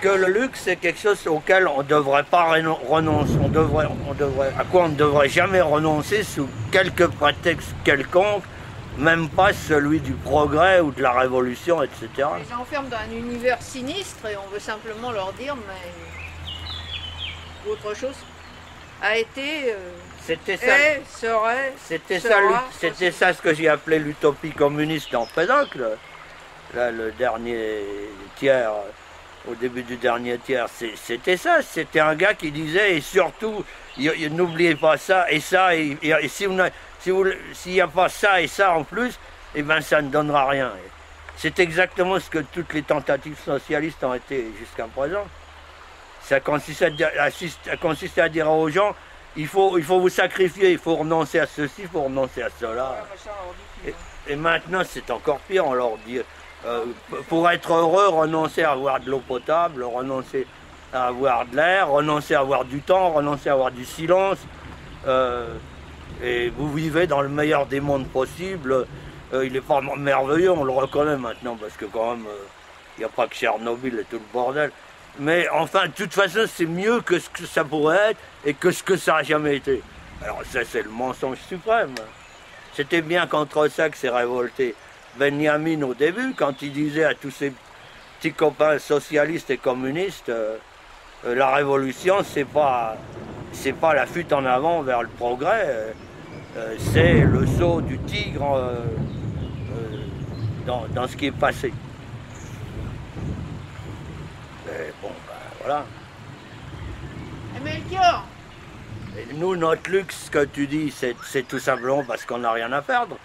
que le luxe, c'est quelque chose auquel on ne devrait pas renoncer, on devrait, on devrait, à quoi on ne devrait jamais renoncer sous quelque prétexte quelconque, même pas celui du progrès ou de la révolution, etc. On les enferme dans un univers sinistre et on veut simplement leur dire, mais autre chose a été, euh, C'était ça, serait, c'était ça, sera, c'était ça ce que j'ai appelé l'utopie communiste d'Empédocle. Là, le dernier tiers, au début du dernier tiers, c'était ça. C'était un gars qui disait, et surtout, n'oubliez pas ça et ça, et, et- et si s'il n'y a pas ça et ça en plus, eh ben ça ne donnera rien. C'est exactement ce que toutes les tentatives socialistes ont été jusqu'à présent. Ça consistait à, dire, à dire aux gens, il faut, il faut vous sacrifier, il faut renoncer à ceci, il faut renoncer à cela. Et maintenant, c'est encore pire, on leur dit, euh, pour être heureux, renoncer à avoir de l'eau potable, renoncer à avoir de l'air, renoncer à avoir du temps, renoncer à avoir du silence. euh, et vous vivez dans le meilleur des mondes possibles. Euh, il n'est pas merveilleux, on le reconnaît maintenant, parce que quand même, il n'y a pas que Tchernobyl et tout le bordel. Mais enfin, de toute façon, c'est mieux que ce que ça pourrait être et que ce que ça a jamais été. Alors ça, c'est le mensonge suprême. C'était bien contre ça que s'est révolté Benjamin au début, quand il disait à tous ses petits copains socialistes et communistes, euh, euh, la révolution, c'est pas, c'est pas la fuite en avant vers le progrès, euh, c'est le saut du tigre euh, dans, dans ce qui est passé. Mais bon, ben, voilà. Melchior, Et Nous, notre luxe, ce que tu dis, c'est c'est tout simplement parce qu'on n'a rien à perdre.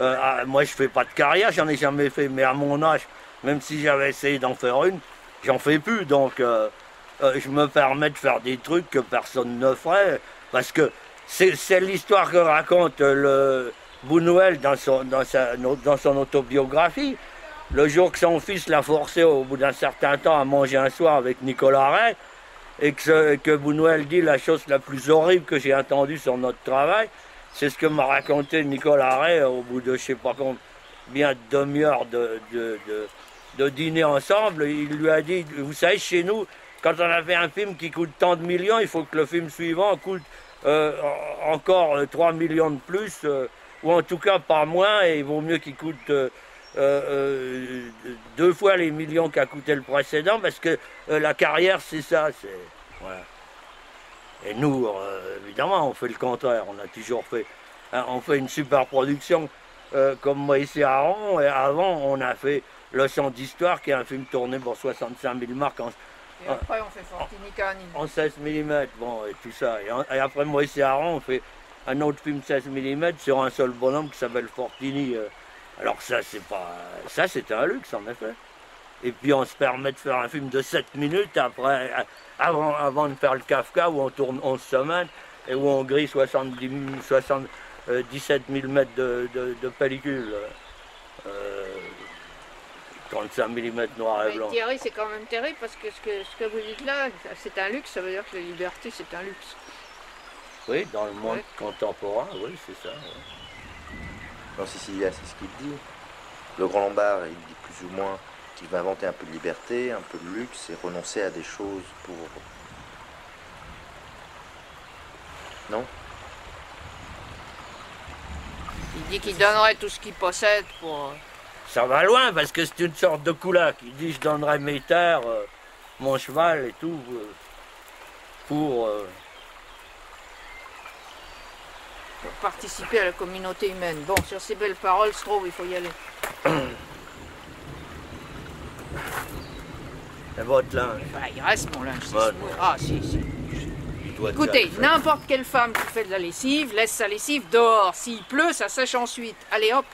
Euh, ah, moi, je fais pas de carrière, j'en ai jamais fait, mais à mon âge, même si j'avais essayé d'en faire une, j'en fais plus. Donc, euh, euh, je me permets de faire des trucs que personne ne ferait, parce que c'est l'histoire que raconte le Bounouel dans son, dans, sa- dans son autobiographie. Le jour que son fils l'a forcé au bout d'un certain temps à manger un soir avec Nicolas Ray, et que, que Bounouel dit la chose la plus horrible que j'ai entendue sur notre travail, c'est ce que m'a raconté Nicolas Ray au bout de je sais pas combien de demi-heure de, de, dîner ensemble. Il lui a dit, vous savez, chez nous, quand on a fait un film qui coûte tant de millions, il faut que le film suivant coûte euh, en- encore euh, 3 millions de plus, euh, ou en tout cas pas moins, et il vaut mieux qu'il coûte euh, euh, euh, deux fois les millions qu'a coûté le précédent, parce que euh, la carrière, c'est ça. c'est. Et nous, euh, évidemment, on fait le contraire. On a toujours fait. hein, on fait une super production euh, comme Moïse et Aaron. Et avant, on a fait Leçon d'histoire, qui est un film tourné pour 65 000 marques en, et après on fait Fortini Canine. en 16 mm. Bon, et tout ça. Et, en- et après Moïse et Aaron, on fait un autre film 16 mm sur un seul bonhomme qui s'appelle Fortini. euh. Alors ça, c'est pas. Ça, c'était un luxe, en effet. Et puis on se permet de faire un film de 7 minutes après, euh, avant, avant de faire le Kafka où on tourne 11 semaines et où on grille 70, 70, euh, 17 000 mètres de, de- de pellicule. Euh, 35 mm noir et Mais blanc. Thierry, c'est quand même terrible parce que ce, que ce que vous dites là, c'est un luxe, ça veut dire que la liberté, c'est un luxe. Oui, dans le monde Ouais. contemporain, oui, c'est ça. ouais. Dans Sicilia, c'est ce qu'il dit. Le grand Lombard, il dit plus ou moins qu'il va inventer un peu de liberté, un peu de luxe et renoncer à des choses pour. Non? Il dit qu'il donnerait tout ce qu'il possède pour. euh, Ça va loin parce que c'est une sorte de coulac. Il dit je donnerai mes terres, euh, mon cheval et tout euh, pour. euh, pour participer à la communauté humaine. Bon, sur ces belles paroles, je trouve il faut y aller. et votre linge. Il reste mon linge. c'est. Ah, si, si. Écoutez, n'importe quelle femme qui fait de la lessive laisse sa lessive dehors. S'il pleut, ça sèche ensuite. Allez hop.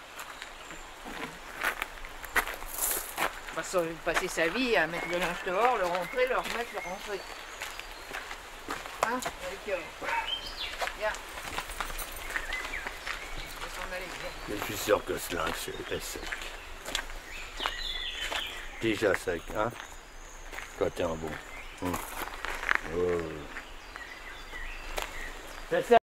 Passer sa vie à mettre le linge dehors, le rentrer, le remettre, le rentrer. Hein Viens. Viens. Je suis sûr que ce linge est sec. Déjà sec, hein Un bon. Hum. Oh. C'est ça.